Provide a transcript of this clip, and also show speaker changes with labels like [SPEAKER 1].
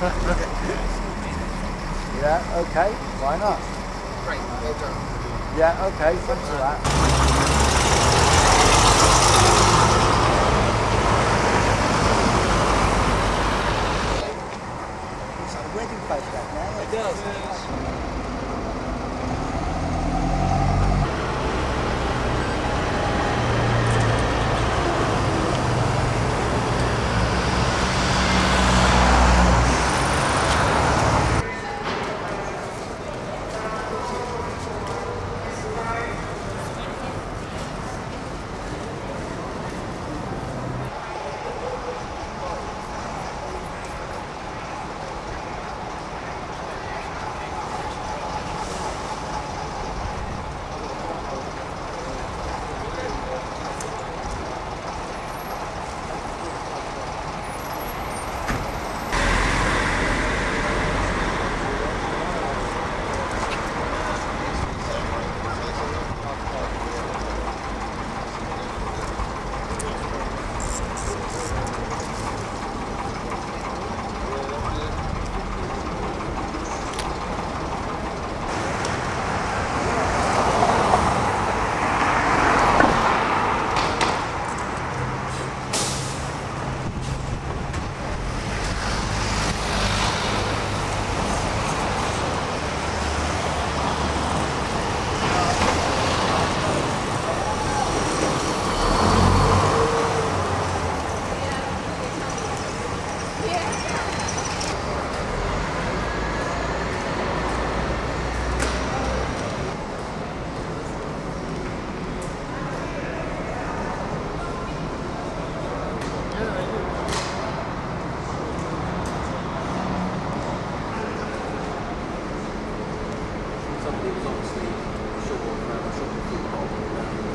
[SPEAKER 1] yeah, okay, why not?
[SPEAKER 2] Great, well done.
[SPEAKER 1] Yeah, okay, thanks for that. It's a wedding photograph now.
[SPEAKER 3] It does. somebody was obviously short of, uh, short of football.